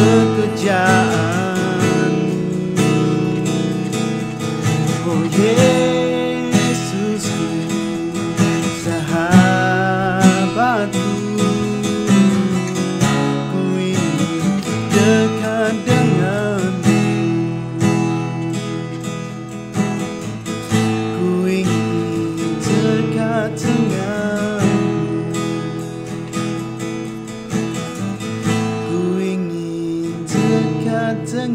pekerjaanmu Oh Yesusku sahabatku Ku ingin dekat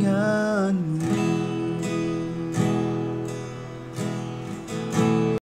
dengan